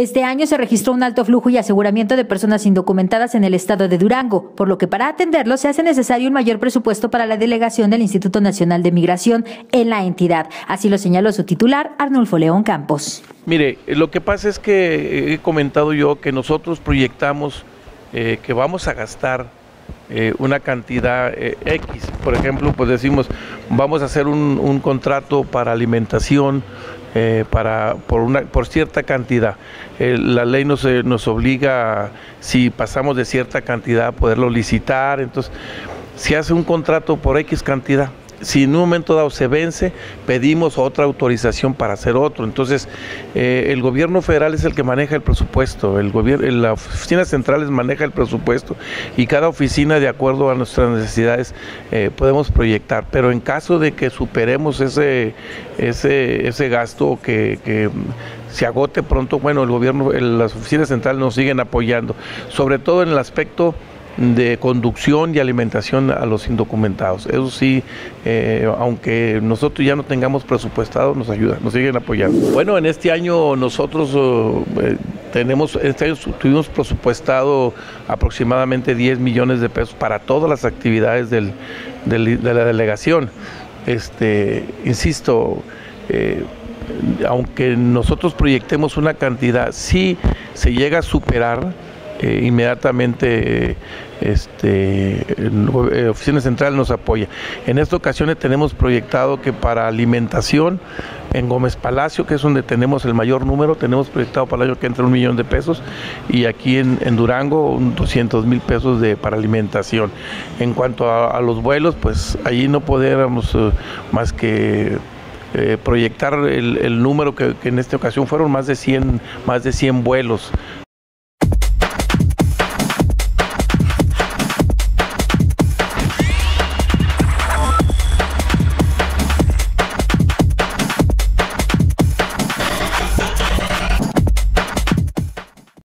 Este año se registró un alto flujo y aseguramiento de personas indocumentadas en el estado de Durango, por lo que para atenderlo se hace necesario un mayor presupuesto para la delegación del Instituto Nacional de Migración en la entidad. Así lo señaló su titular, Arnulfo León Campos. Mire, lo que pasa es que he comentado yo que nosotros proyectamos eh, que vamos a gastar eh, una cantidad eh, X. Por ejemplo, pues decimos, vamos a hacer un, un contrato para alimentación eh, para, por, una, por cierta cantidad. Eh, la ley nos, eh, nos obliga, si pasamos de cierta cantidad, a poderlo licitar. Entonces, si hace un contrato por X cantidad, si en un momento dado se vence, pedimos otra autorización para hacer otro. Entonces, eh, el gobierno federal es el que maneja el presupuesto, el gobierno, la oficina central maneja el presupuesto y cada oficina, de acuerdo a nuestras necesidades, eh, podemos proyectar. Pero en caso de que superemos ese, ese, ese gasto que, que se agote pronto, bueno, el gobierno, las oficinas centrales nos siguen apoyando, sobre todo en el aspecto de conducción y alimentación a los indocumentados. Eso sí, eh, aunque nosotros ya no tengamos presupuestado, nos ayuda, nos siguen apoyando. Bueno, en este año nosotros eh, tenemos, este año tuvimos presupuestado aproximadamente 10 millones de pesos para todas las actividades de la delegación. Este, insisto, eh, aunque nosotros proyectemos una cantidad, si se llega a superar, eh, inmediatamente este, la Oficina Central nos apoya. En esta ocasión tenemos proyectado que para alimentación en Gómez Palacio, que es donde tenemos el mayor número, tenemos proyectado para el que entra un millón de pesos y aquí en, Durango un 200 mil pesos de, para alimentación. En cuanto a, los vuelos, pues allí no podríamos uh, más que eh, proyectar el, número que, que, en esta ocasión fueron más de 100, más de 100 vuelos